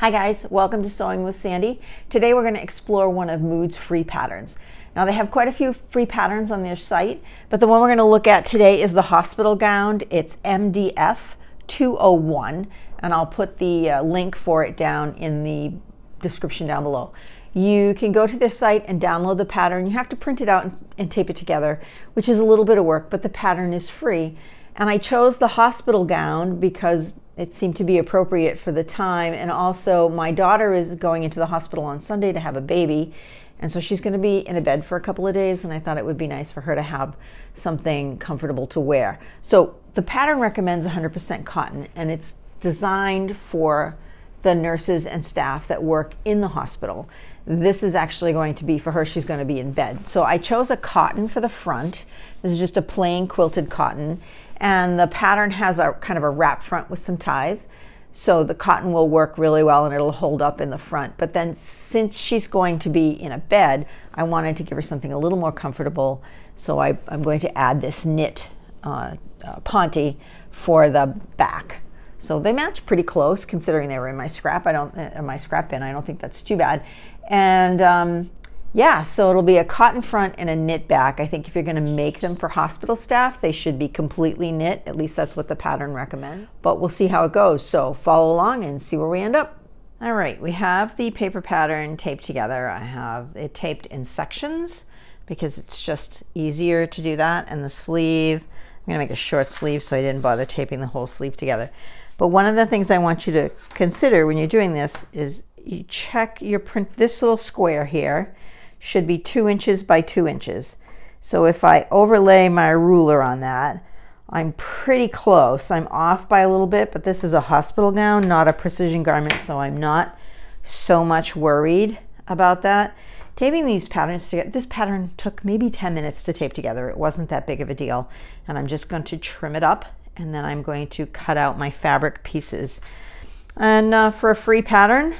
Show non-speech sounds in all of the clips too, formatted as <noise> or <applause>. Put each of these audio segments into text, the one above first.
Hi guys, welcome to Sewing with Sandi. Today we're going to explore one of Mood's free patterns. Now they have quite a few free patterns on their site, but the one we're going to look at today is the hospital gown. It's MDF 201, and I'll put the uh, link for it down in the description down below. You can go to their site and download the pattern. You have to print it out and, and tape it together, which is a little bit of work, but the pattern is free. And I chose the hospital gown because it seemed to be appropriate for the time. And also, my daughter is going into the hospital on Sunday to have a baby. And so she's going to be in a bed for a couple of days. And I thought it would be nice for her to have something comfortable to wear. So the pattern recommends 100% cotton, and it's designed for the nurses and staff that work in the hospital. This is actually going to be for her, she's going to be in bed. So I chose a cotton for the front. This is just a plain quilted cotton and the pattern has a kind of a wrap front with some ties. So the cotton will work really well and it'll hold up in the front. But then since she's going to be in a bed I wanted to give her something a little more comfortable. So I, am going to add this knit uh, uh, ponte for the back. So they match pretty close considering they were in my scrap. I don't uh, my scrap bin. I don't think that's too bad. And um, yeah, so it'll be a cotton front and a knit back. I think if you're going to make them for hospital staff, they should be completely knit. At least that's what the pattern recommends. But we'll see how it goes. So follow along and see where we end up. All right, we have the paper pattern taped together. I have it taped in sections because it's just easier to do that. And the sleeve, I'm gonna make a short sleeve so I didn't bother taping the whole sleeve together. But one of the things I want you to consider when you're doing this is you check your print, this little square here, should be two inches by two inches. So if I overlay my ruler on that, I'm pretty close. I'm off by a little bit, but this is a hospital gown, not a precision garment, so I'm not so much worried about that. Taping these patterns together, this pattern took maybe 10 minutes to tape together. It wasn't that big of a deal. And I'm just going to trim it up and then I'm going to cut out my fabric pieces. And uh, for a free pattern,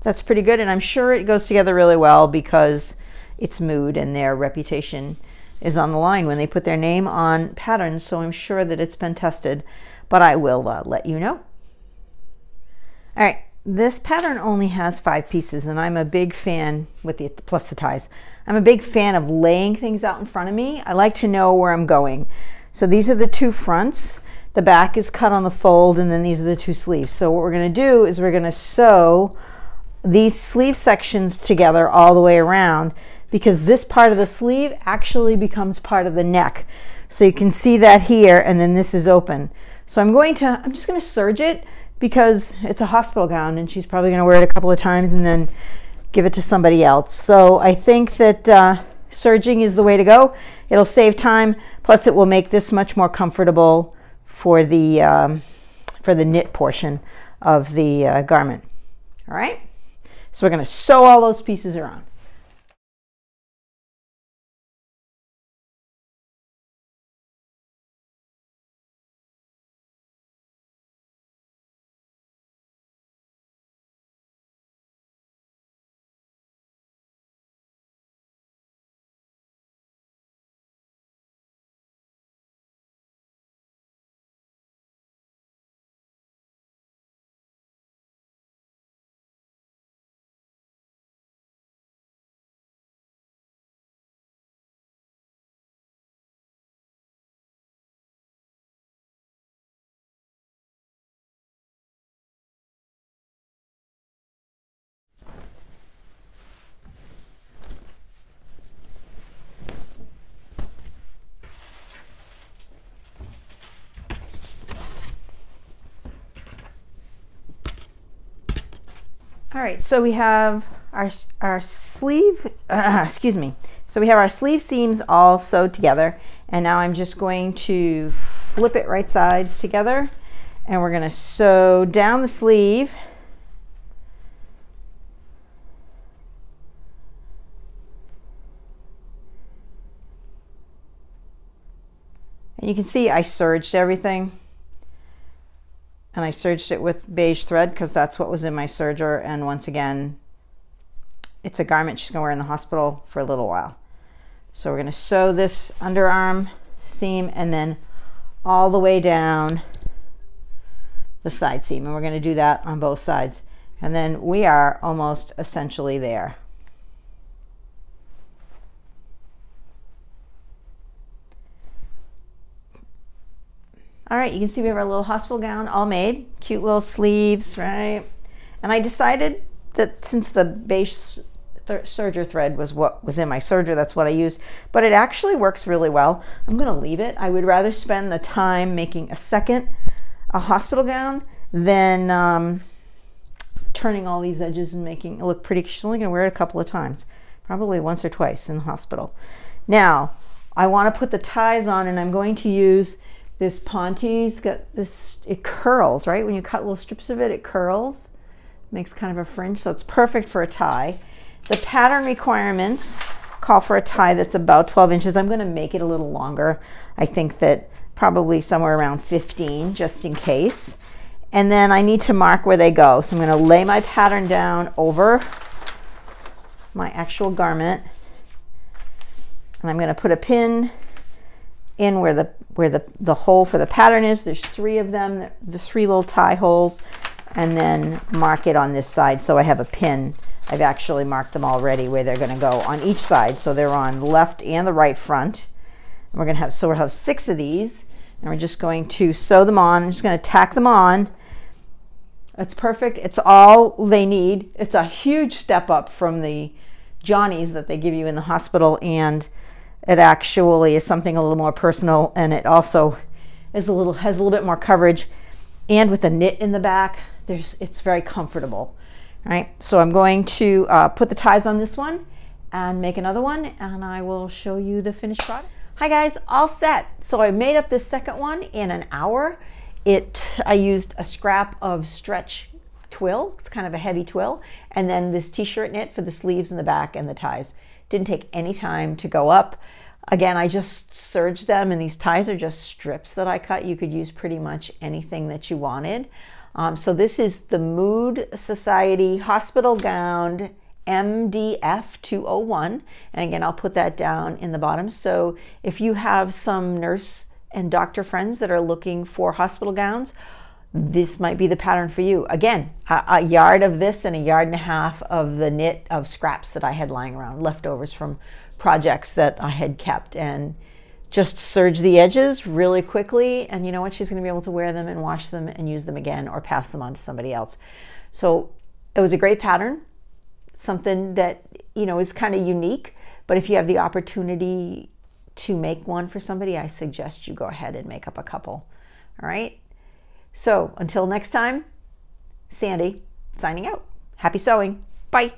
that's pretty good. And I'm sure it goes together really well because it's mood and their reputation is on the line when they put their name on patterns. So I'm sure that it's been tested, but I will uh, let you know. All right, this pattern only has five pieces and I'm a big fan with the plus the ties. I'm a big fan of laying things out in front of me. I like to know where I'm going. So these are the two fronts. The back is cut on the fold and then these are the two sleeves. So what we're gonna do is we're gonna sew these sleeve sections together all the way around because this part of the sleeve actually becomes part of the neck. So you can see that here and then this is open. So I'm going to, I'm just going to serge it because it's a hospital gown and she's probably going to wear it a couple of times and then give it to somebody else. So I think that uh, serging is the way to go. It'll save time, plus it will make this much more comfortable for the, um, for the knit portion of the uh, garment. All right. So we're going to sew all those pieces around. All right, so we have our, our sleeve, uh, <clears throat> excuse me. So we have our sleeve seams all sewed together and now I'm just going to flip it right sides together and we're gonna sew down the sleeve And you can see I serged everything and I serged it with beige thread because that's what was in my serger. And once again, it's a garment she's gonna wear in the hospital for a little while. So we're gonna sew this underarm seam and then all the way down the side seam. And we're gonna do that on both sides. And then we are almost essentially there. All right, you can see we have our little hospital gown all made. Cute little sleeves, right? And I decided that since the base th serger thread was what was in my serger, that's what I used. But it actually works really well. I'm gonna leave it. I would rather spend the time making a second a hospital gown than um, turning all these edges and making it look pretty. She's only gonna wear it a couple of times, probably once or twice in the hospital. Now, I wanna put the ties on and I'm going to use this Ponte's got this, it curls, right? When you cut little strips of it, it curls, makes kind of a fringe, so it's perfect for a tie. The pattern requirements call for a tie that's about 12 inches. I'm gonna make it a little longer. I think that probably somewhere around 15, just in case. And then I need to mark where they go. So I'm gonna lay my pattern down over my actual garment. And I'm gonna put a pin in where the where the, the hole for the pattern is. There's three of them, the three little tie holes, and then mark it on this side so I have a pin. I've actually marked them already where they're gonna go on each side. So they're on the left and the right front. And we're gonna have, so we'll have six of these, and we're just going to sew them on. I'm just gonna tack them on. It's perfect. It's all they need. It's a huge step up from the Johnnies that they give you in the hospital and it actually is something a little more personal and it also is a little has a little bit more coverage. And with the knit in the back there's it's very comfortable right? So I'm going to uh, put the ties on this one and make another one and I will show you the finished product. Hi guys. All set. So I made up this second one in an hour. It I used a scrap of stretch twill it's kind of a heavy twill and then this t-shirt knit for the sleeves and the back and the ties didn't take any time to go up. Again, I just serged them and these ties are just strips that I cut. You could use pretty much anything that you wanted. Um, so this is the Mood Sewciety Hospital Gown MDF 201. And again, I'll put that down in the bottom. So if you have some nurse and doctor friends that are looking for hospital gowns, this might be the pattern for you. Again, a, a, yard of this and a yard and a half of the knit of scraps that I had lying around, leftovers from projects that I had kept and just serge the edges really quickly. And you know what? She's going to be able to wear them and wash them and use them again or pass them on to somebody else. So it was a great pattern, something that, you know, is kind of unique. But if you have the opportunity to make one for somebody, I suggest you go ahead and make up a couple. All right. So until next time, Sandi signing out. Happy sewing. Bye.